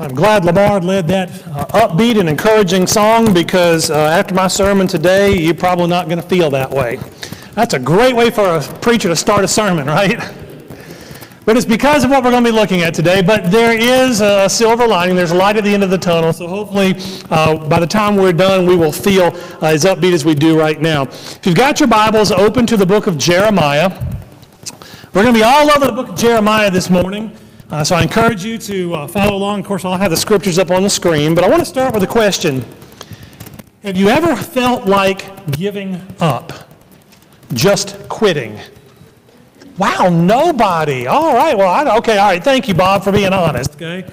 I'm glad Lamar led that uh, upbeat and encouraging song because uh, after my sermon today, you're probably not going to feel that way. That's a great way for a preacher to start a sermon, right? But it's because of what we're going to be looking at today. But there is a silver lining. There's a light at the end of the tunnel. So hopefully, uh, by the time we're done, we will feel uh, as upbeat as we do right now. If you've got your Bibles open to the book of Jeremiah, we're going to be all over the book of Jeremiah this morning. Uh, so I encourage you to uh, follow along. Of course, I'll have the scriptures up on the screen, but I want to start with a question. Have you ever felt like giving up? Just quitting? Wow, nobody. All right, well, I, okay, all right. Thank you, Bob, for being honest, okay?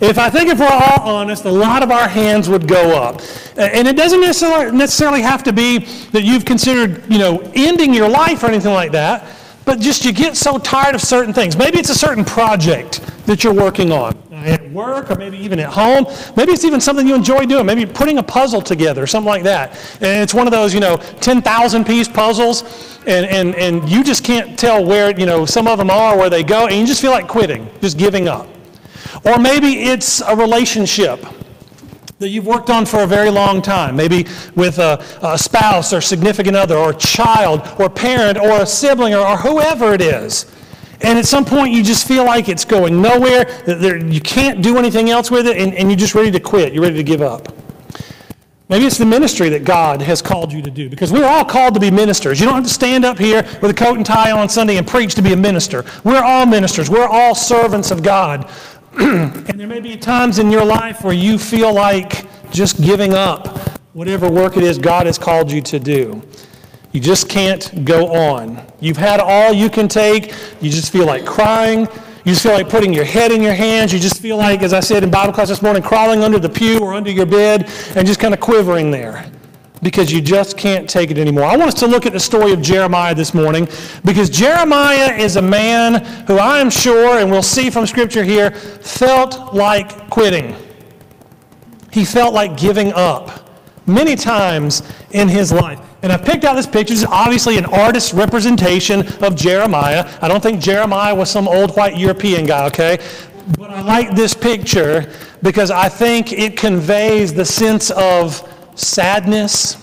If I think if we're all honest, a lot of our hands would go up. And it doesn't necessarily have to be that you've considered, you know, ending your life or anything like that but just you get so tired of certain things. Maybe it's a certain project that you're working on at work or maybe even at home. Maybe it's even something you enjoy doing. Maybe putting a puzzle together, something like that. And it's one of those, you know, 10,000 piece puzzles and, and, and you just can't tell where, you know, some of them are, where they go, and you just feel like quitting, just giving up. Or maybe it's a relationship that you've worked on for a very long time, maybe with a, a spouse or significant other or child or parent or a sibling or, or, whoever it is. And at some point you just feel like it's going nowhere, that you can't do anything else with it, and, and you're just ready to quit, you're ready to give up. Maybe it's the ministry that God has called you to do, because we're all called to be ministers. You don't have to stand up here with a coat and tie on Sunday and preach to be a minister. We're all ministers. We're all servants of God. and there may be times in your life where you feel like just giving up whatever work it is God has called you to do. You just can't go on. You've had all you can take. You just feel like crying. You just feel like putting your head in your hands. You just feel like, as I said in Bible class this morning, crawling under the pew or under your bed and just kind of quivering there because you just can't take it anymore. I want us to look at the story of Jeremiah this morning because Jeremiah is a man who I am sure, and we'll see from Scripture here, felt like quitting. He felt like giving up many times in his life. And I've picked out this picture. This is obviously an artist's representation of Jeremiah. I don't think Jeremiah was some old white European guy, okay? But I like this picture because I think it conveys the sense of sadness,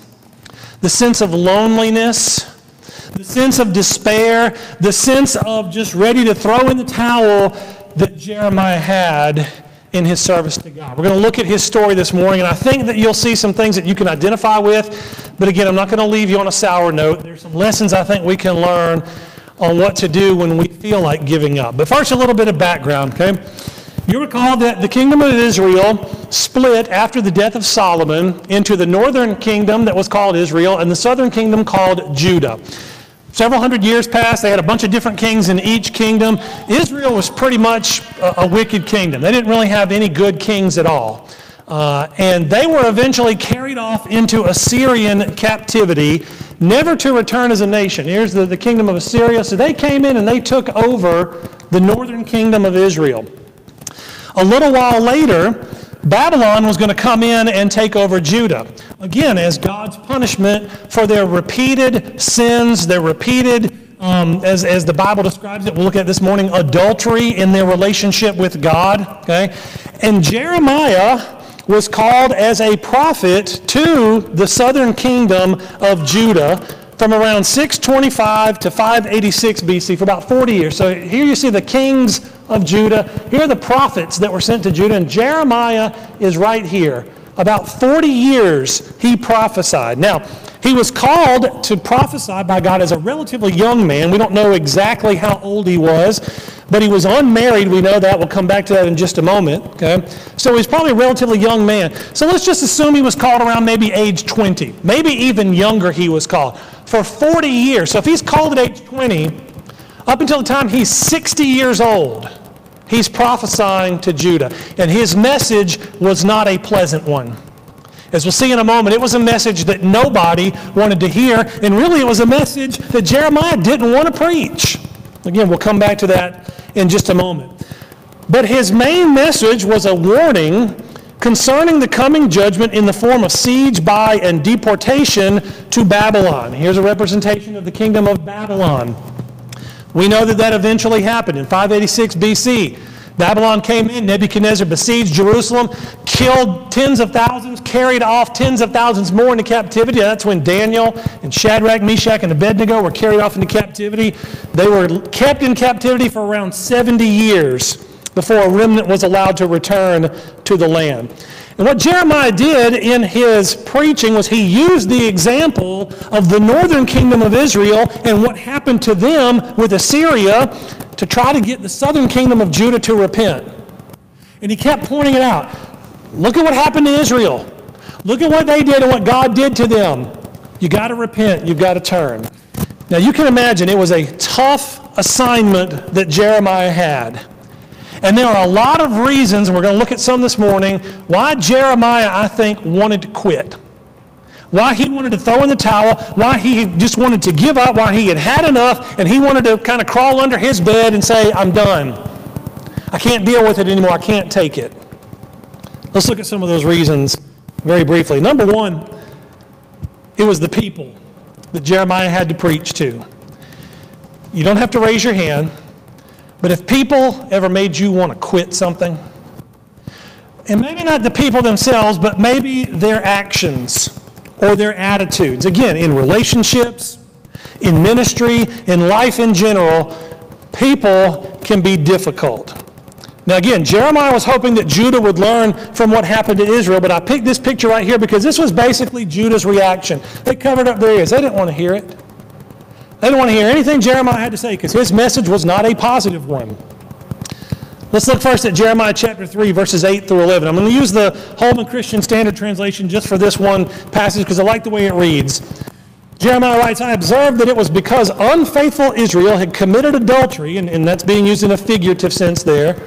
the sense of loneliness, the sense of despair, the sense of just ready to throw in the towel that Jeremiah had in his service to God. We're going to look at his story this morning, and I think that you'll see some things that you can identify with. But again, I'm not going to leave you on a sour note. There's some lessons I think we can learn on what to do when we feel like giving up. But first, a little bit of background, okay? You recall that the kingdom of Israel split after the death of Solomon into the northern kingdom that was called Israel and the southern kingdom called Judah. Several hundred years passed. They had a bunch of different kings in each kingdom. Israel was pretty much a, a wicked kingdom. They didn't really have any good kings at all. Uh, and they were eventually carried off into Assyrian captivity, never to return as a nation. Here's the, the kingdom of Assyria. So they came in and they took over the northern kingdom of Israel. A little while later, Babylon was going to come in and take over Judah. Again, as God's punishment for their repeated sins, their repeated, um, as, as the Bible describes it, we'll look at this morning, adultery in their relationship with God. Okay? And Jeremiah was called as a prophet to the southern kingdom of Judah from around 625 to 586 BC for about 40 years. So here you see the kings of Judah. Here are the prophets that were sent to Judah, and Jeremiah is right here. About 40 years he prophesied. Now, he was called to prophesy by God as a relatively young man. We don't know exactly how old he was, but he was unmarried. We know that. We'll come back to that in just a moment. Okay? So he's probably a relatively young man. So let's just assume he was called around maybe age 20. Maybe even younger he was called. For 40 years. So if he's called at age 20, up until the time he's 60 years old, he's prophesying to Judah. And his message was not a pleasant one. As we'll see in a moment, it was a message that nobody wanted to hear, and really it was a message that Jeremiah didn't want to preach. Again, we'll come back to that in just a moment. But his main message was a warning concerning the coming judgment in the form of siege by and deportation to Babylon. Here's a representation of the kingdom of Babylon. We know that that eventually happened in 586 BC. Babylon came in, Nebuchadnezzar besieged Jerusalem, killed tens of thousands, carried off tens of thousands more into captivity. That's when Daniel and Shadrach, Meshach, and Abednego were carried off into captivity. They were kept in captivity for around 70 years before a remnant was allowed to return to the land. And what Jeremiah did in his preaching was he used the example of the northern kingdom of Israel and what happened to them with Assyria to try to get the southern kingdom of Judah to repent. And he kept pointing it out. Look at what happened to Israel. Look at what they did and what God did to them. You got to repent. You've got to turn. Now you can imagine it was a tough assignment that Jeremiah had. And there are a lot of reasons, we're going to look at some this morning, why Jeremiah, I think, wanted to quit. Why he wanted to throw in the towel, why he just wanted to give up, why he had had enough, and he wanted to kind of crawl under his bed and say, I'm done. I can't deal with it anymore. I can't take it. Let's look at some of those reasons very briefly. Number one, it was the people that Jeremiah had to preach to. You don't have to raise your hand. But if people ever made you want to quit something, and maybe not the people themselves, but maybe their actions or their attitudes, again, in relationships, in ministry, in life in general, people can be difficult. Now, again, Jeremiah was hoping that Judah would learn from what happened to Israel, but I picked this picture right here because this was basically Judah's reaction. They covered up their ears, they didn't want to hear it. They didn't want to hear anything Jeremiah had to say because his message was not a positive one. Let's look first at Jeremiah chapter 3, verses 8 through 11. I'm going to use the Holman Christian Standard Translation just for this one passage because I like the way it reads. Jeremiah writes, I observed that it was because unfaithful Israel had committed adultery, and, and that's being used in a figurative sense there,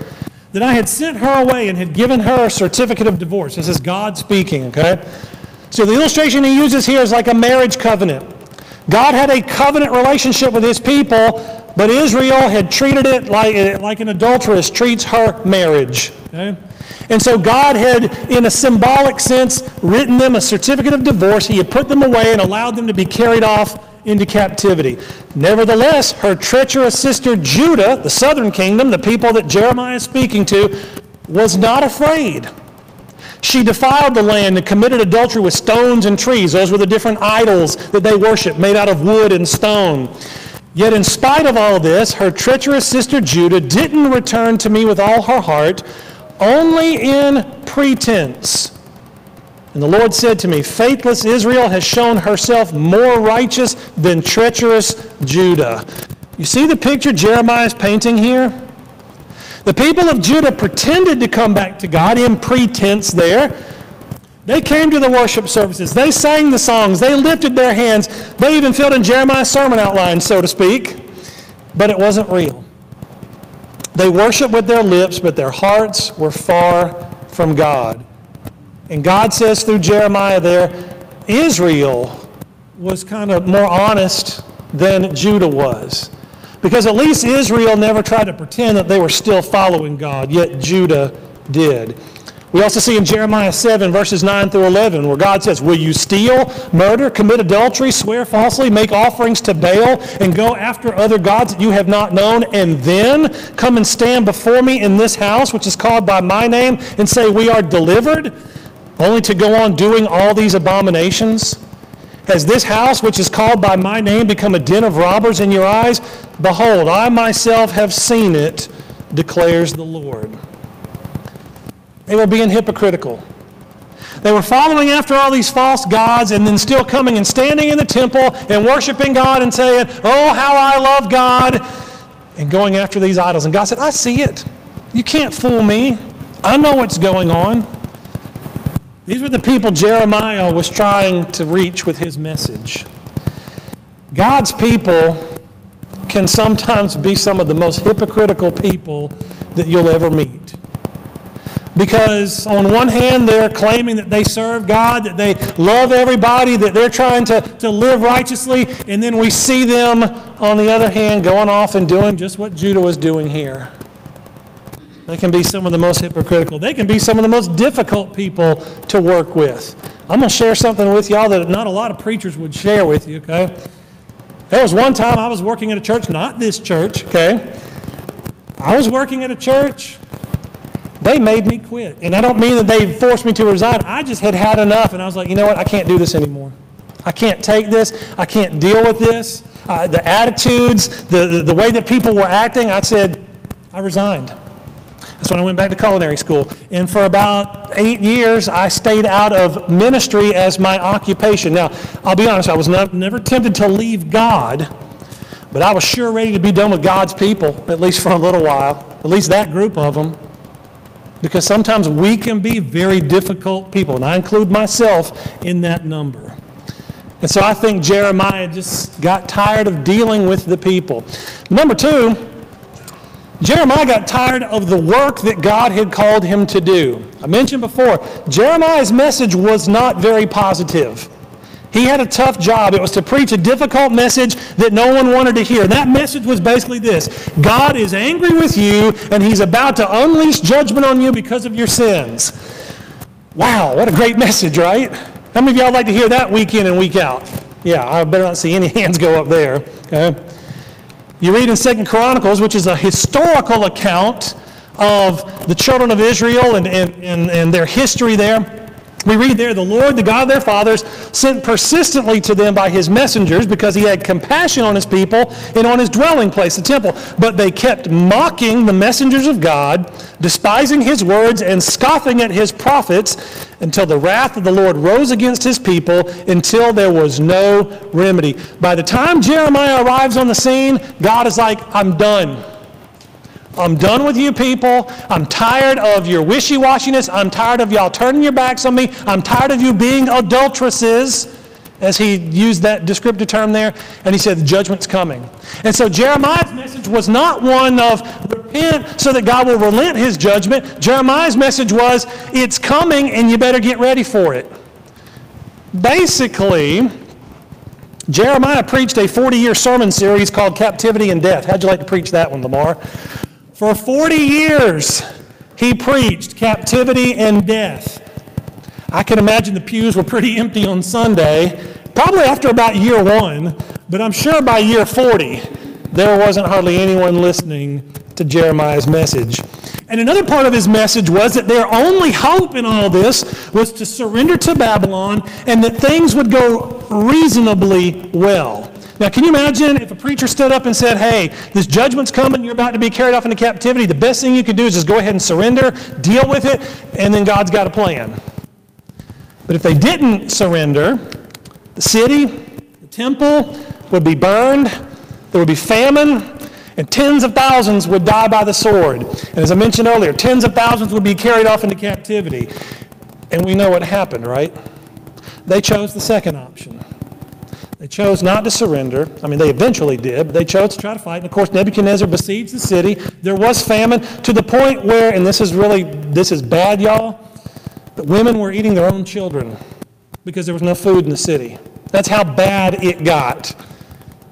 that I had sent her away and had given her a certificate of divorce. This is God speaking, okay? So the illustration he uses here is like a marriage covenant. God had a covenant relationship with his people, but Israel had treated it like, like an adulteress treats her marriage. Okay? And so God had, in a symbolic sense, written them a certificate of divorce. He had put them away and allowed them to be carried off into captivity. Nevertheless, her treacherous sister Judah, the southern kingdom, the people that Jeremiah is speaking to, was not afraid. She defiled the land and committed adultery with stones and trees. Those were the different idols that they worshiped, made out of wood and stone. Yet, in spite of all this, her treacherous sister Judah didn't return to me with all her heart, only in pretense. And the Lord said to me, Faithless Israel has shown herself more righteous than treacherous Judah. You see the picture Jeremiah is painting here? The people of Judah pretended to come back to God in pretense there. They came to the worship services. They sang the songs. They lifted their hands. They even filled in Jeremiah's sermon outline, so to speak. But it wasn't real. They worshiped with their lips, but their hearts were far from God. And God says through Jeremiah there, Israel was kind of more honest than Judah was. Because at least Israel never tried to pretend that they were still following God, yet Judah did. We also see in Jeremiah 7, verses 9 through 11, where God says, Will you steal, murder, commit adultery, swear falsely, make offerings to Baal, and go after other gods that you have not known, and then come and stand before me in this house, which is called by my name, and say, We are delivered, only to go on doing all these abominations? Has this house, which is called by my name, become a den of robbers in your eyes? Behold, I myself have seen it, declares the Lord. They were being hypocritical. They were following after all these false gods and then still coming and standing in the temple and worshiping God and saying, Oh, how I love God, and going after these idols. And God said, I see it. You can't fool me. I know what's going on. These were the people Jeremiah was trying to reach with his message. God's people can sometimes be some of the most hypocritical people that you'll ever meet. Because on one hand, they're claiming that they serve God, that they love everybody, that they're trying to, to live righteously, and then we see them, on the other hand, going off and doing just what Judah was doing here. They can be some of the most hypocritical. They can be some of the most difficult people to work with. I'm going to share something with y'all that not a lot of preachers would share with you, okay? There was one time I was working at a church, not this church, okay? I was working at a church, they made me quit. And I don't mean that they forced me to resign. I just had had enough, and I was like, you know what? I can't do this anymore. I can't take this. I can't deal with this. Uh, the attitudes, the, the, the way that people were acting, I said, I resigned. That's when I went back to culinary school. And for about eight years, I stayed out of ministry as my occupation. Now, I'll be honest, I was not, never tempted to leave God, but I was sure ready to be done with God's people, at least for a little while, at least that group of them. Because sometimes we can be very difficult people, and I include myself in that number. And so I think Jeremiah just got tired of dealing with the people. Number two, Jeremiah got tired of the work that God had called him to do. I mentioned before, Jeremiah's message was not very positive. He had a tough job. It was to preach a difficult message that no one wanted to hear. That message was basically this God is angry with you, and He's about to unleash judgment on you because of your sins. Wow, what a great message, right? How many of y'all like to hear that week in and week out? Yeah, I better not see any hands go up there. Okay? You read in Second Chronicles, which is a historical account of the children of Israel and, and, and, and their history there. We read there, the Lord, the God of their fathers, sent persistently to them by his messengers because he had compassion on his people and on his dwelling place, the temple. But they kept mocking the messengers of God, despising his words, and scoffing at his prophets until the wrath of the Lord rose against his people until there was no remedy. By the time Jeremiah arrives on the scene, God is like, I'm done. I'm done with you people. I'm tired of your wishy washiness. I'm tired of y'all turning your backs on me. I'm tired of you being adulteresses, as he used that descriptive term there. And he said, The judgment's coming. And so Jeremiah's message was not one of repent so that God will relent his judgment. Jeremiah's message was, It's coming and you better get ready for it. Basically, Jeremiah preached a 40 year sermon series called Captivity and Death. How'd you like to preach that one, Lamar? For 40 years, he preached captivity and death. I can imagine the pews were pretty empty on Sunday, probably after about year one, but I'm sure by year 40, there wasn't hardly anyone listening to Jeremiah's message. And another part of his message was that their only hope in all this was to surrender to Babylon and that things would go reasonably well. Now, can you imagine if a preacher stood up and said, Hey, this judgment's coming, you're about to be carried off into captivity. The best thing you can do is just go ahead and surrender, deal with it, and then God's got a plan. But if they didn't surrender, the city, the temple would be burned, there would be famine, and tens of thousands would die by the sword. And as I mentioned earlier, tens of thousands would be carried off into captivity. And we know what happened, right? They chose the second option. They chose not to surrender. I mean, they eventually did, but they chose to try to fight. And of course, Nebuchadnezzar besieged the city. There was famine to the point where, and this is really, this is bad, y'all, but women were eating their own children because there was no food in the city. That's how bad it got.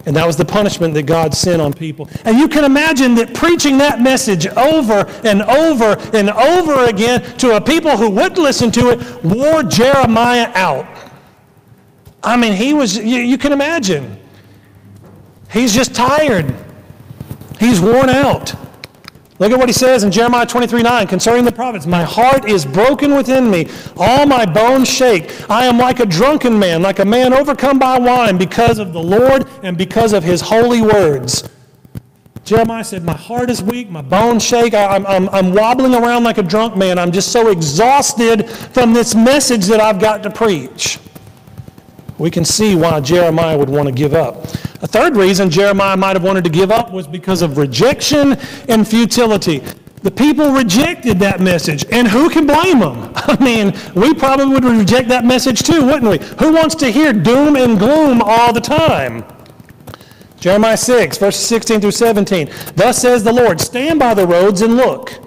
And that was the punishment that God sent on people. And you can imagine that preaching that message over and over and over again to a people who wouldn't listen to it wore Jeremiah out. I mean, he was, you, you can imagine. He's just tired. He's worn out. Look at what he says in Jeremiah 23 9 concerning the prophets. My heart is broken within me. All my bones shake. I am like a drunken man, like a man overcome by wine because of the Lord and because of his holy words. Jeremiah said, My heart is weak, my bones shake. I, am I'm, I'm wobbling around like a drunk man. I'm just so exhausted from this message that I've got to preach we can see why Jeremiah would want to give up. A third reason Jeremiah might have wanted to give up was because of rejection and futility. The people rejected that message, and who can blame them? I mean, we probably would reject that message too, wouldn't we? Who wants to hear doom and gloom all the time? Jeremiah 6, verses 16 through 17. Thus says the Lord, Stand by the roads and look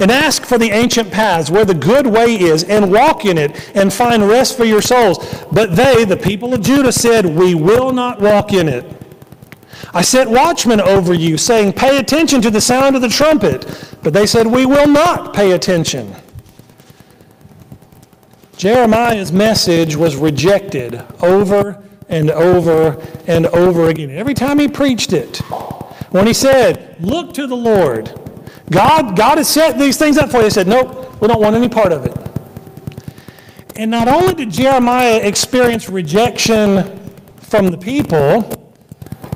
and ask for the ancient paths where the good way is, and walk in it, and find rest for your souls. But they, the people of Judah, said, We will not walk in it. I set watchmen over you, saying, Pay attention to the sound of the trumpet. But they said, We will not pay attention. Jeremiah's message was rejected over and over and over again. Every time he preached it, when he said, Look to the Lord, God, God has set these things up for you. They said, nope, we don't want any part of it. And not only did Jeremiah experience rejection from the people,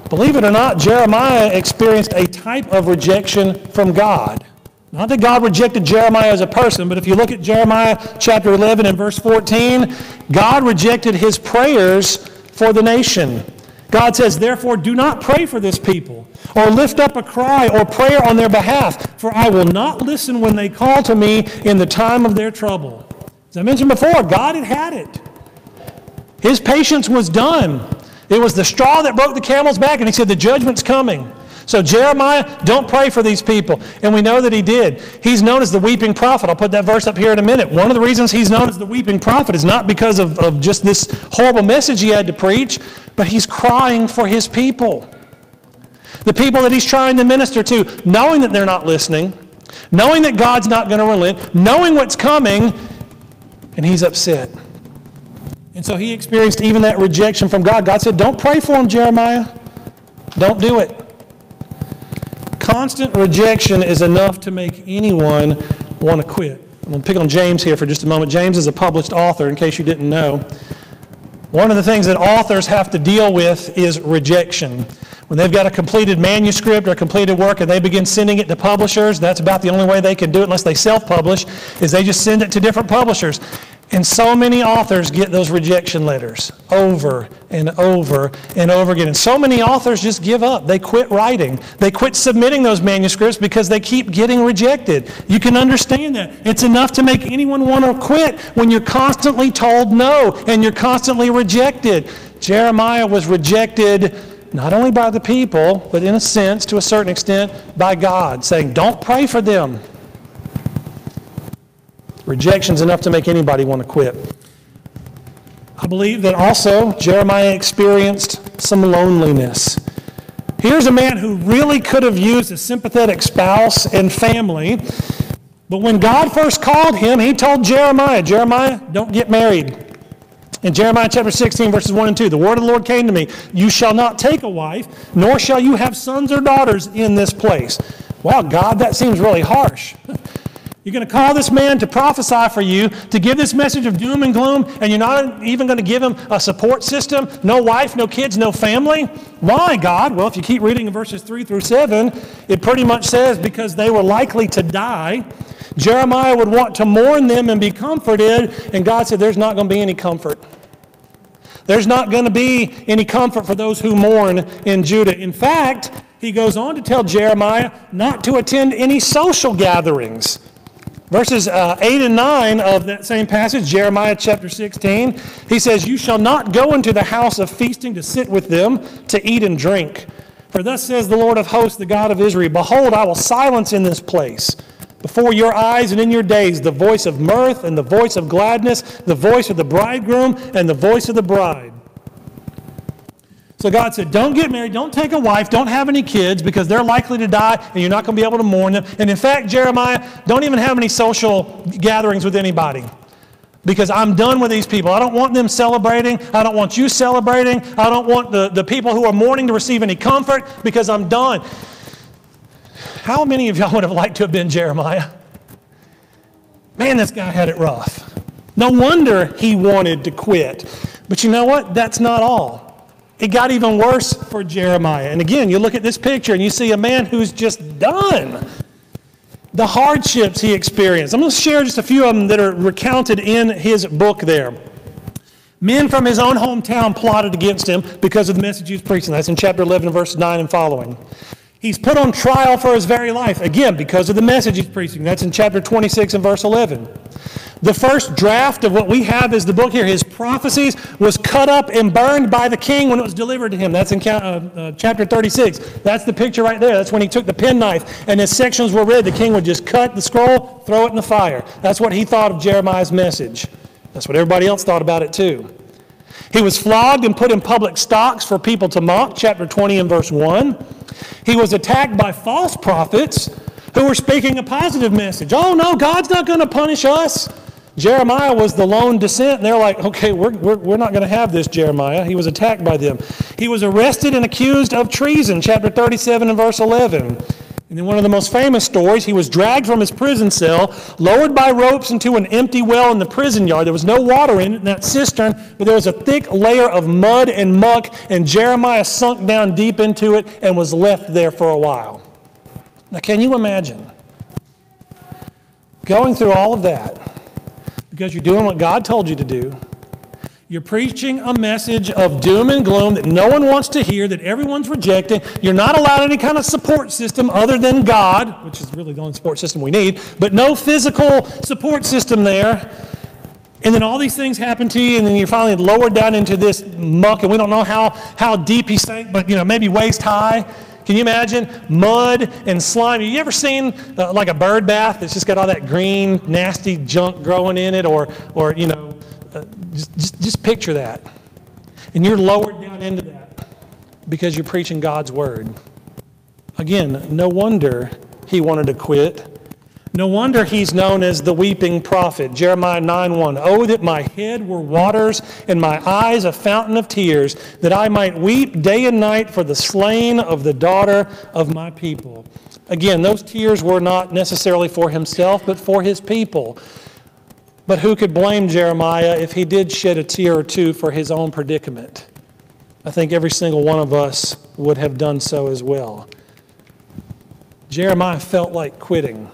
believe it or not, Jeremiah experienced a type of rejection from God. Not that God rejected Jeremiah as a person, but if you look at Jeremiah chapter 11 and verse 14, God rejected his prayers for the nation. God says, Therefore, do not pray for this people, or lift up a cry or prayer on their behalf, for I will not listen when they call to me in the time of their trouble. As I mentioned before, God had had it. His patience was done. It was the straw that broke the camel's back, and he said, The judgment's coming. So, Jeremiah, don't pray for these people. And we know that he did. He's known as the weeping prophet. I'll put that verse up here in a minute. One of the reasons he's known as the weeping prophet is not because of, of just this horrible message he had to preach, but he's crying for his people. The people that he's trying to minister to, knowing that they're not listening, knowing that God's not going to relent, knowing what's coming, and he's upset. And so he experienced even that rejection from God. God said, Don't pray for him, Jeremiah. Don't do it. Constant rejection is enough to make anyone want to quit. I'm going to pick on James here for just a moment. James is a published author, in case you didn't know. One of the things that authors have to deal with is rejection. When they've got a completed manuscript or completed work and they begin sending it to publishers, that's about the only way they can do it unless they self publish, is they just send it to different publishers. And so many authors get those rejection letters over and over and over again. And so many authors just give up. They quit writing. They quit submitting those manuscripts because they keep getting rejected. You can understand that. It's enough to make anyone want to quit when you're constantly told no and you're constantly rejected. Jeremiah was rejected not only by the people, but in a sense, to a certain extent, by God, saying, Don't pray for them. Rejection's enough to make anybody want to quit. I believe that also Jeremiah experienced some loneliness. Here's a man who really could have used a sympathetic spouse and family, but when God first called him, he told Jeremiah, Jeremiah, don't get married. In Jeremiah chapter 16, verses 1 and 2, the word of the Lord came to me You shall not take a wife, nor shall you have sons or daughters in this place. Wow, God, that seems really harsh. You're going to call this man to prophesy for you, to give this message of doom and gloom, and you're not even going to give him a support system? No wife, no kids, no family? Why, God? Well, if you keep reading in verses 3 through 7, it pretty much says because they were likely to die. Jeremiah would want to mourn them and be comforted, and God said, There's not going to be any comfort. There's not going to be any comfort for those who mourn in Judah. In fact, he goes on to tell Jeremiah not to attend any social gatherings. Verses uh, 8 and 9 of that same passage, Jeremiah chapter 16, he says, You shall not go into the house of feasting to sit with them to eat and drink. For thus says the Lord of hosts, the God of Israel Behold, I will silence in this place before your eyes and in your days the voice of mirth and the voice of gladness, the voice of the bridegroom and the voice of the bride. So God said, Don't get married, don't take a wife, don't have any kids because they're likely to die and you're not going to be able to mourn them. And in fact, Jeremiah, don't even have any social gatherings with anybody because I'm done with these people. I don't want them celebrating. I don't want you celebrating. I don't want the, the people who are mourning to receive any comfort because I'm done. How many of y'all would have liked to have been Jeremiah? Man, this guy had it rough. No wonder he wanted to quit. But you know what? That's not all. It got even worse for Jeremiah. And again, you look at this picture and you see a man who's just done. The hardships he experienced. I'm going to share just a few of them that are recounted in his book there. Men from his own hometown plotted against him because of the message he was preaching. That's in chapter 11, verse 9 and following. He's put on trial for his very life, again, because of the message he's preaching. That's in chapter 26 and verse 11. The first draft of what we have is the book here, his prophecies, was cut up and burned by the king when it was delivered to him. That's in uh, uh, chapter 36. That's the picture right there. That's when he took the penknife and his sections were read. The king would just cut the scroll, throw it in the fire. That's what he thought of Jeremiah's message. That's what everybody else thought about it too. He was flogged and put in public stocks for people to mock, chapter 20 and verse 1. He was attacked by false prophets who were speaking a positive message. Oh, no, God's not going to punish us. Jeremiah was the lone dissent, and they're like, okay, we're, we're, we're not going to have this, Jeremiah. He was attacked by them. He was arrested and accused of treason, chapter 37 and verse 11. And in one of the most famous stories, he was dragged from his prison cell, lowered by ropes into an empty well in the prison yard. There was no water in it, in that cistern, but there was a thick layer of mud and muck, and Jeremiah sunk down deep into it and was left there for a while. Now, can you imagine going through all of that because you're doing what God told you to do? You're preaching a message of doom and gloom that no one wants to hear, that everyone's rejecting. You're not allowed any kind of support system other than God, which is really the only support system we need, but no physical support system there. And then all these things happen to you, and then you're finally lowered down into this muck, and we don't know how, how deep he sank, but you know, maybe waist high. Can you imagine mud and slime? Have you ever seen uh, like a bird bath that's just got all that green, nasty junk growing in it, or, or you know, uh, just, just, just picture that. And you're lowered down into that because you're preaching God's word. Again, no wonder he wanted to quit. No wonder he's known as the weeping prophet. Jeremiah 9 1. Oh, that my head were waters and my eyes a fountain of tears, that I might weep day and night for the slain of the daughter of my people. Again, those tears were not necessarily for himself, but for his people. But who could blame Jeremiah if he did shed a tear or two for his own predicament? I think every single one of us would have done so as well. Jeremiah felt like quitting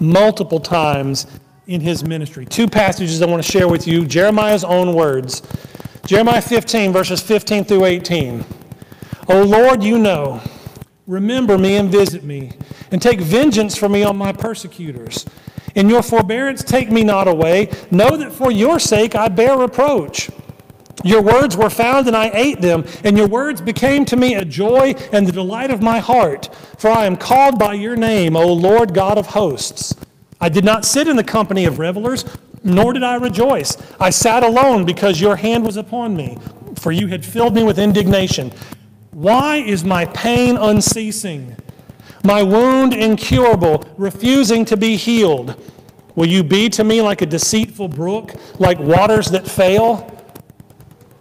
multiple times in his ministry. Two passages I want to share with you Jeremiah's own words. Jeremiah 15, verses 15 through 18. O Lord, you know, remember me and visit me, and take vengeance for me on my persecutors in your forbearance, take me not away. Know that for your sake I bear reproach. Your words were found, and I ate them, and your words became to me a joy and the delight of my heart. For I am called by your name, O Lord God of hosts. I did not sit in the company of revelers, nor did I rejoice. I sat alone because your hand was upon me, for you had filled me with indignation. Why is my pain unceasing? My wound incurable, refusing to be healed. Will you be to me like a deceitful brook, like waters that fail?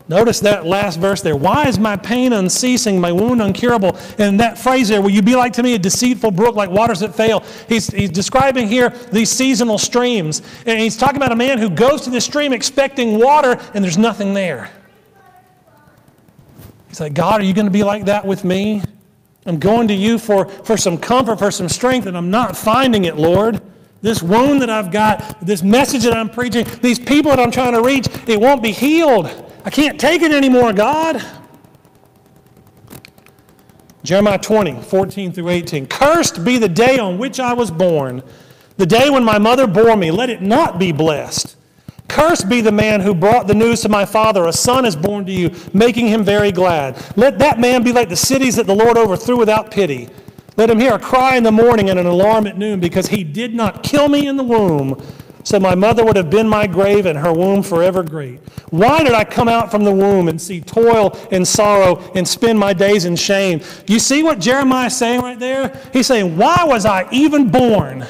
Notice that last verse there. Why is my pain unceasing, my wound uncurable? And that phrase there, will you be like to me a deceitful brook like waters that fail? He's, he's describing here these seasonal streams. And he's talking about a man who goes to the stream expecting water and there's nothing there. He's like, God, are you going to be like that with me? I'm going to you for, for some comfort, for some strength, and I'm not finding it, Lord. This wound that I've got, this message that I'm preaching, these people that I'm trying to reach, it won't be healed. I can't take it anymore, God. Jeremiah 20, 14 through 18. Cursed be the day on which I was born, the day when my mother bore me. Let it not be blessed. Cursed be the man who brought the news to my father, a son is born to you, making him very glad. Let that man be like the cities that the Lord overthrew without pity. Let him hear a cry in the morning and an alarm at noon, because he did not kill me in the womb. So my mother would have been my grave and her womb forever great. Why did I come out from the womb and see toil and sorrow and spend my days in shame? You see what Jeremiah is saying right there? He's saying, Why was I even born?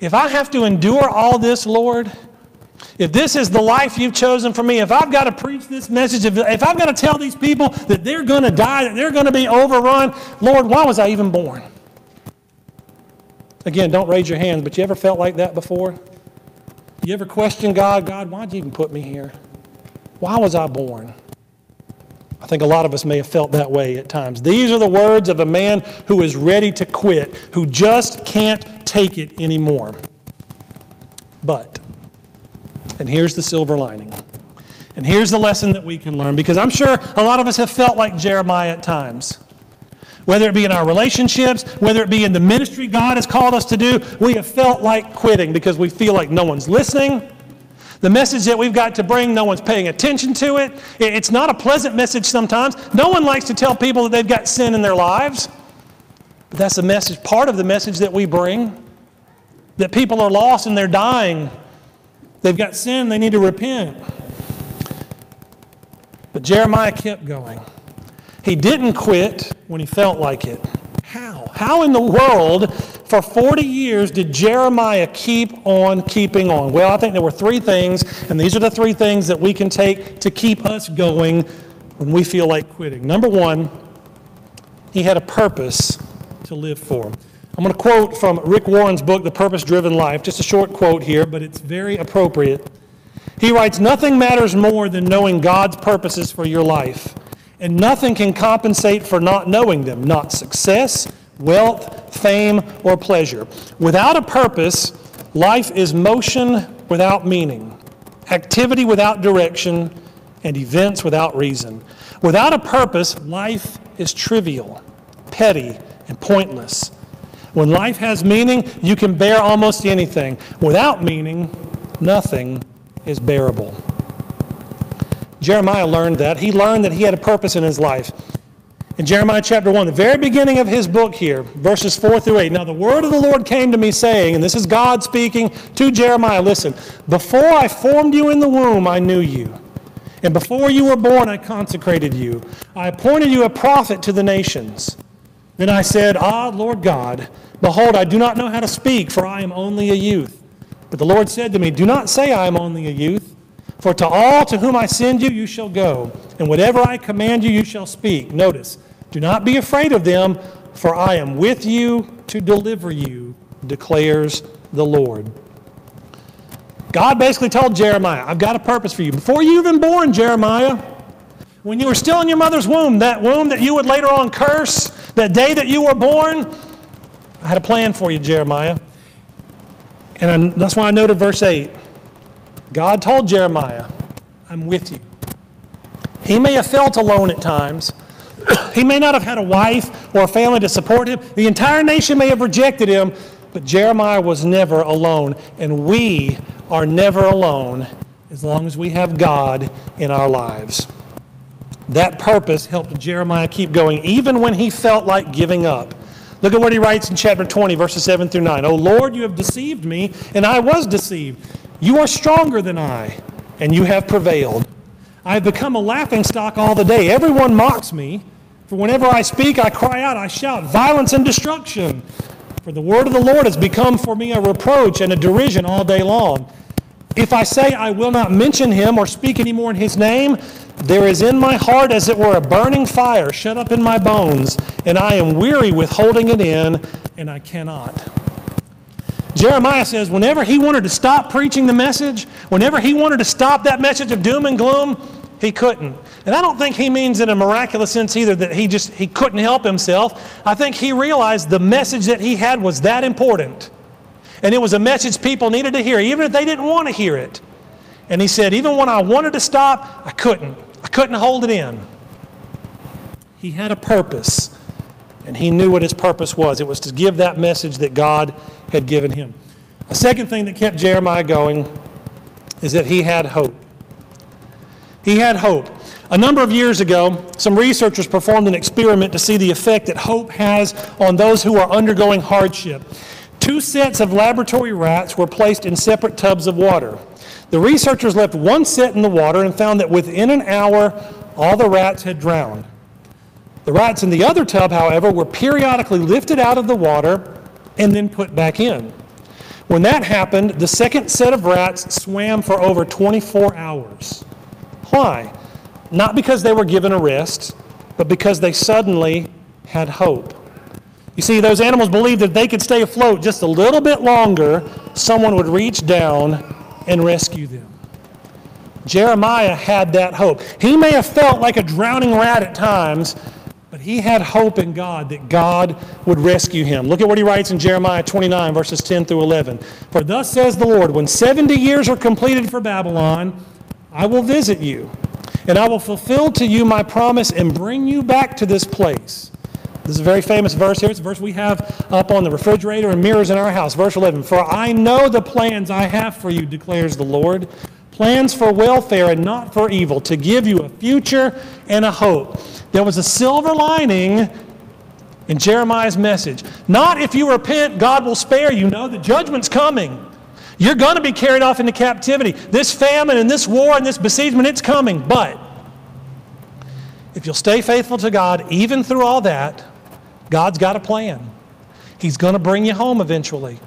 If I have to endure all this, Lord, if this is the life you've chosen for me, if I've got to preach this message, if, if I've got to tell these people that they're going to die, that they're going to be overrun, Lord, why was I even born? Again, don't raise your hands, but you ever felt like that before? You ever question God? God, why'd you even put me here? Why was I born? I think a lot of us may have felt that way at times. These are the words of a man who is ready to quit, who just can't take it anymore. But, and here's the silver lining. And here's the lesson that we can learn because I'm sure a lot of us have felt like Jeremiah at times. Whether it be in our relationships, whether it be in the ministry God has called us to do, we have felt like quitting because we feel like no one's listening the message that we've got to bring, no one's paying attention to it. It's not a pleasant message sometimes. No one likes to tell people that they've got sin in their lives. That's the message, part of the message that we bring. That people are lost and they're dying. They've got sin, they need to repent. But Jeremiah kept going. He didn't quit when he felt like it. How? How in the world for 40 years did Jeremiah keep on keeping on? Well, I think there were three things, and these are the three things that we can take to keep us going when we feel like quitting. Number one, He had a purpose to live for. I'm going to quote from Rick Warren's book, The Purpose Driven Life. Just a short quote here, but it's very appropriate. He writes Nothing matters more than knowing God's purposes for your life, and nothing can compensate for not knowing them, not success, wealth, fame, or pleasure. Without a purpose, life is motion without meaning, activity without direction, and events without reason. Without a purpose, life is trivial, petty, and pointless. When life has meaning, you can bear almost anything. Without meaning, nothing is bearable. Jeremiah learned that. He learned that he had a purpose in his life. In Jeremiah chapter 1, the very beginning of his book here, verses 4 through 8. Now, the word of the Lord came to me saying, and this is God speaking to Jeremiah listen, before I formed you in the womb, I knew you. And before you were born, I consecrated you. I appointed you a prophet to the nations. Then I said, Ah, Lord God, behold, I do not know how to speak, for I am only a youth. But the Lord said to me, Do not say I am only a youth. For to all to whom I send you, you shall go, and whatever I command you, you shall speak. Notice, do not be afraid of them, for I am with you to deliver you, declares the Lord. God basically told Jeremiah, I've got a purpose for you. Before you even been born, Jeremiah, when you were still in your mother's womb, that womb that you would later on curse, that day that you were born, I had a plan for you, Jeremiah. And that's why I noted verse 8. God told Jeremiah, I'm with you. He may have felt alone at times, he may not have had a wife or a family to support him. The entire nation may have rejected him, but Jeremiah was never alone. And we are never alone as long as we have God in our lives. That purpose helped Jeremiah keep going even when he felt like giving up. Look at what he writes in chapter 20, verses 7 through 9. O Lord, you have deceived me, and I was deceived. You are stronger than I, and you have prevailed. I have become a laughing stock all the day. Everyone mocks me. For whenever I speak, I cry out, I shout, violence and destruction. For the word of the Lord has become for me a reproach and a derision all day long. If I say I will not mention him or speak any more in his name, there is in my heart as it were a burning fire shut up in my bones, and I am weary with holding it in, and I cannot. Jeremiah says whenever he wanted to stop preaching the message, whenever he wanted to stop that message of doom and gloom, he couldn't. And I don't think he means in a miraculous sense either that he just he couldn't help himself. I think he realized the message that he had was that important. And it was a message people needed to hear, even if they didn't want to hear it. And he said, even when I wanted to stop, I couldn't. I couldn't hold it in. He had a purpose, and he knew what his purpose was. It was to give that message that God had given him. A second thing that kept Jeremiah going is that he had hope. He had hope. A number of years ago, some researchers performed an experiment to see the effect that hope has on those who are undergoing hardship. Two sets of laboratory rats were placed in separate tubs of water. The researchers left one set in the water and found that within an hour, all the rats had drowned. The rats in the other tub, however, were periodically lifted out of the water and then put back in. When that happened, the second set of rats swam for over 24 hours. Why? Not because they were given a rest, but because they suddenly had hope. You see, those animals believed that they could stay afloat just a little bit longer, someone would reach down and rescue them. Jeremiah had that hope. He may have felt like a drowning rat at times, but he had hope in God that God would rescue him. Look at what he writes in Jeremiah 29, verses 10 through 11. For thus says the Lord, when 70 years are completed for Babylon, I will visit you, and I will fulfill to you my promise and bring you back to this place. This is a very famous verse here. It's a verse we have up on the refrigerator and mirrors in our house. Verse 11 For I know the plans I have for you, declares the Lord plans for welfare and not for evil, to give you a future and a hope. There was a silver lining in Jeremiah's message. Not if you repent, God will spare you. No, the judgment's coming. You're going to be carried off into captivity. This famine and this war and this besiegement, it's coming. But if you'll stay faithful to God, even through all that, God's got a plan. He's going to bring you home eventually.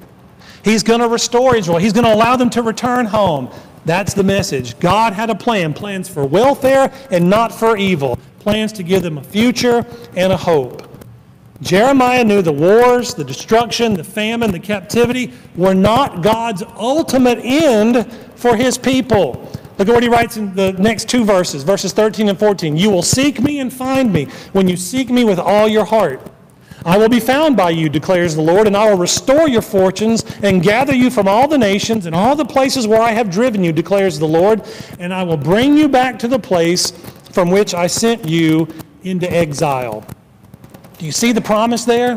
He's going to restore Israel. He's going to allow them to return home. That's the message. God had a plan plans for welfare and not for evil, plans to give them a future and a hope. Jeremiah knew the wars, the destruction, the famine, the captivity were not God's ultimate end for his people. Look at what he writes in the next two verses, verses 13 and 14. You will seek me and find me when you seek me with all your heart. I will be found by you, declares the Lord, and I will restore your fortunes and gather you from all the nations and all the places where I have driven you, declares the Lord, and I will bring you back to the place from which I sent you into exile. Do you see the promise there?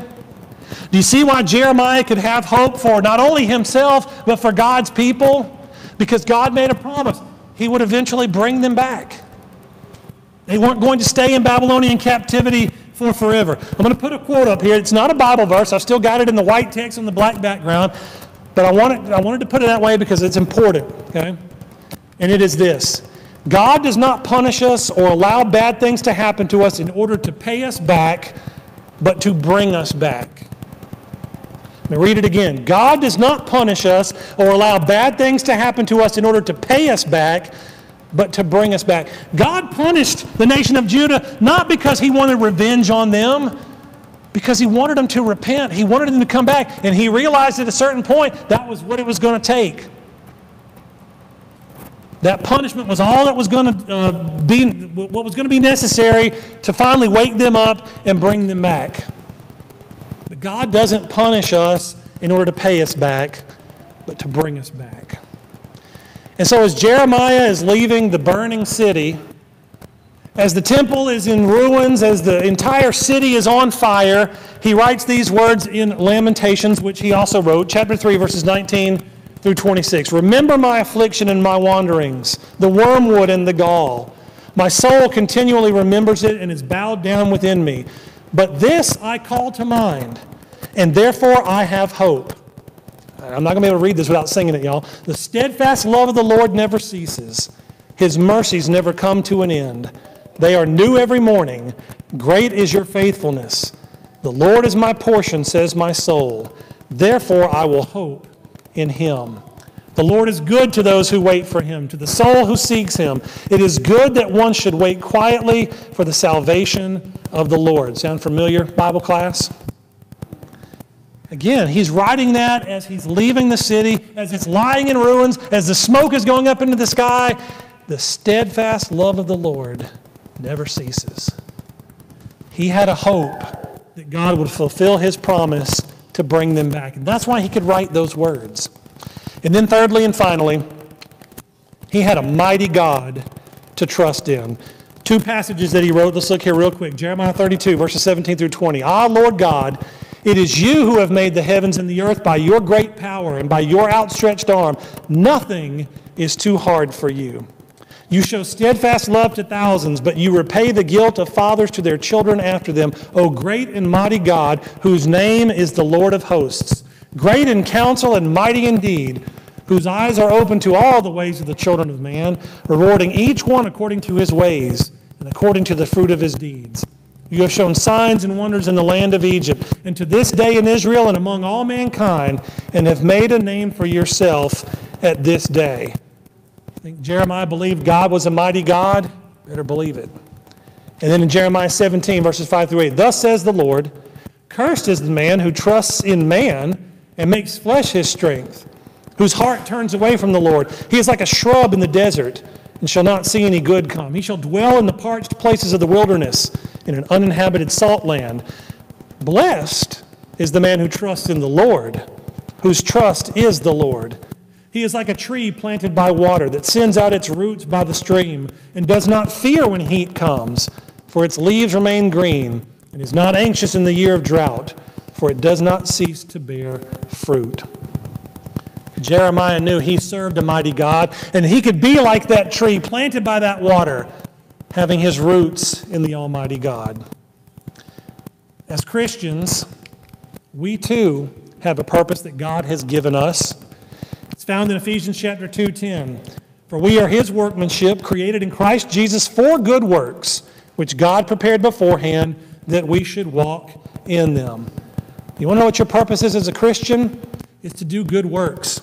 Do you see why Jeremiah could have hope for not only himself, but for God's people? Because God made a promise. He would eventually bring them back. They weren't going to stay in Babylonian captivity for forever. I'm going to put a quote up here. It's not a Bible verse. I've still got it in the white text on the black background, but I, wanted, I wanted to put it that way because it's important, okay? And it is this God does not punish us or allow bad things to happen to us in order to pay us back but to bring us back. Let me read it again. God does not punish us or allow bad things to happen to us in order to pay us back, but to bring us back. God punished the nation of Judah not because he wanted revenge on them, because he wanted them to repent. He wanted them to come back, and he realized at a certain point that was what it was going to take. That punishment was all that was going to uh, be, what was going to be necessary to finally wake them up and bring them back. But God doesn't punish us in order to pay us back, but to bring us back. And so, as Jeremiah is leaving the burning city, as the temple is in ruins, as the entire city is on fire, he writes these words in Lamentations, which he also wrote, chapter 3, verses 19 through 26. Remember my affliction and my wanderings, the wormwood and the gall. My soul continually remembers it and is bowed down within me. But this I call to mind, and therefore I have hope. I'm not going to be able to read this without singing it, y'all. The steadfast love of the Lord never ceases, His mercies never come to an end. They are new every morning. Great is your faithfulness. The Lord is my portion, says my soul. Therefore I will hope in him. The Lord is good to those who wait for him, to the soul who seeks him. It is good that one should wait quietly for the salvation of the Lord. Sound familiar, Bible class? Again, he's writing that as he's leaving the city, as it's lying in ruins, as the smoke is going up into the sky. The steadfast love of the Lord never ceases. He had a hope that God would fulfill his promise to bring them back. And that's why he could write those words. And then, thirdly and finally, he had a mighty God to trust in. Two passages that he wrote. Let's look here real quick. Jeremiah 32, verses 17 through 20. Ah, Lord God, it is you who have made the heavens and the earth by your great power and by your outstretched arm. Nothing is too hard for you. You show steadfast love to thousands, but you repay the guilt of fathers to their children after them. O great and mighty God, whose name is the Lord of hosts, great in counsel and mighty indeed, whose eyes are open to all the ways of the children of man, rewarding each one according to his ways and according to the fruit of his deeds. You have shown signs and wonders in the land of Egypt, and to this day in Israel and among all mankind, and have made a name for yourself at this day I think Jeremiah believed God was a mighty God. Better believe it. And then in Jeremiah 17, verses 5 through 8, Thus says the Lord, Cursed is the man who trusts in man and makes flesh his strength, whose heart turns away from the Lord. He is like a shrub in the desert and shall not see any good come. He shall dwell in the parched places of the wilderness, in an uninhabited salt land. Blessed is the man who trusts in the Lord, whose trust is the Lord. He is like a tree planted by water that sends out its roots by the stream and does not fear when heat comes, for its leaves remain green, and is not anxious in the year of drought, for it does not cease to bear fruit. Jeremiah knew he served a mighty God, and he could be like that tree planted by that water, having his roots in the Almighty God. As Christians, we too have a purpose that God has given us It's found in Ephesians chapter 2:10. For we are his workmanship, created in Christ Jesus for good works, which God prepared beforehand that we should walk in them. You want to know what your purpose is as a Christian? Is to do good works.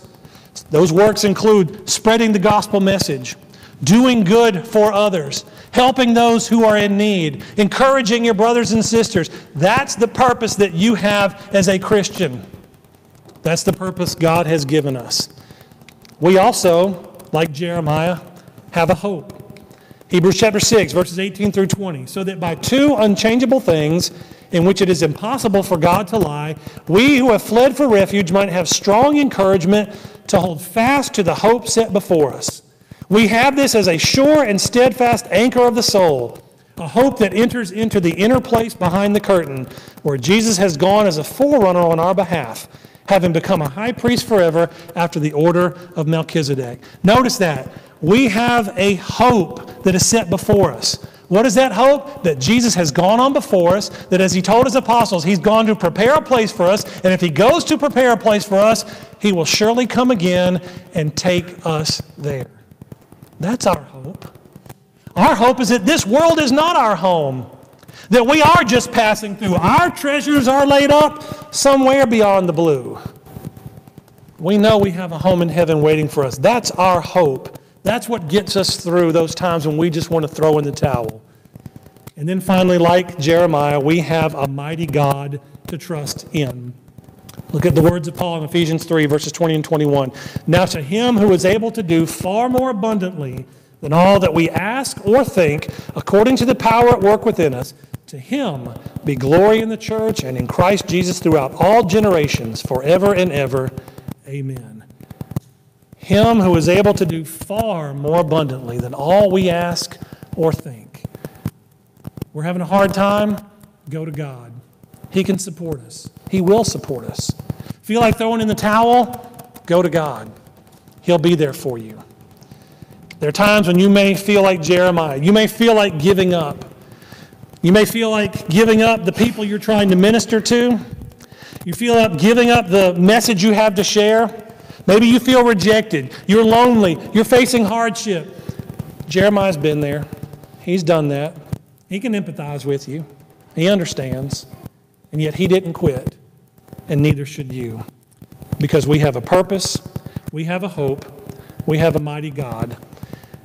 Those works include spreading the gospel message, doing good for others, helping those who are in need, encouraging your brothers and sisters. That's the purpose that you have as a Christian. That's the purpose God has given us. We also, like Jeremiah, have a hope. Hebrews chapter 6, verses 18 through 20. So that by two unchangeable things, in which it is impossible for God to lie, we who have fled for refuge might have strong encouragement to hold fast to the hope set before us. We have this as a sure and steadfast anchor of the soul, a hope that enters into the inner place behind the curtain, where Jesus has gone as a forerunner on our behalf, having become a high priest forever after the order of Melchizedek. Notice that. We have a hope that is set before us. What is that hope? That Jesus has gone on before us, that as he told his apostles, he's gone to prepare a place for us, and if he goes to prepare a place for us, he will surely come again and take us there. That's our hope. Our hope is that this world is not our home, that we are just passing through. Our treasures are laid up somewhere beyond the blue. We know we have a home in heaven waiting for us. That's our hope. That's what gets us through those times when we just want to throw in the towel. And then finally, like Jeremiah, we have a mighty God to trust in. Look at the words of Paul in Ephesians 3, verses 20 and 21. Now, to him who is able to do far more abundantly than all that we ask or think, according to the power at work within us, to him be glory in the church and in Christ Jesus throughout all generations, forever and ever. Amen. Him who is able to do far more abundantly than all we ask or think. We're having a hard time? Go to God. He can support us, He will support us. Feel like throwing in the towel? Go to God. He'll be there for you. There are times when you may feel like Jeremiah. You may feel like giving up. You may feel like giving up the people you're trying to minister to. You feel like giving up the message you have to share. Maybe you feel rejected. You're lonely. You're facing hardship. Jeremiah's been there. He's done that. He can empathize with you. He understands. And yet he didn't quit. And neither should you. Because we have a purpose, we have a hope, we have a mighty God.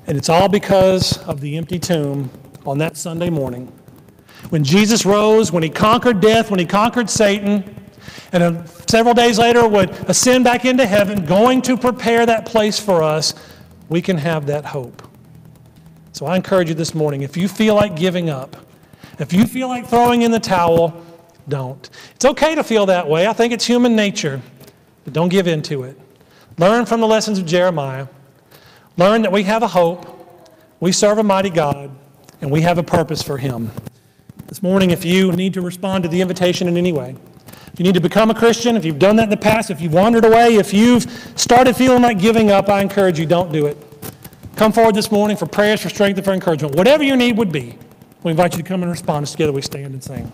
And it's all because of the empty tomb on that Sunday morning. When Jesus rose, when he conquered death, when he conquered Satan, and uh, several days later would ascend back into heaven, going to prepare that place for us, we can have that hope. So I encourage you this morning if you feel like giving up, if you feel like throwing in the towel, don't. It's okay to feel that way. I think it's human nature, but don't give in to it. Learn from the lessons of Jeremiah. Learn that we have a hope, we serve a mighty God, and we have a purpose for Him. This morning, if you need to respond to the invitation in any way, if you need to become a Christian, if you've done that in the past, if you've wandered away, if you've started feeling like giving up, I encourage you, don't do it. Come forward this morning for prayers, for strength, and for encouragement. Whatever your need would be, we invite you to come and respond as together we stand and sing.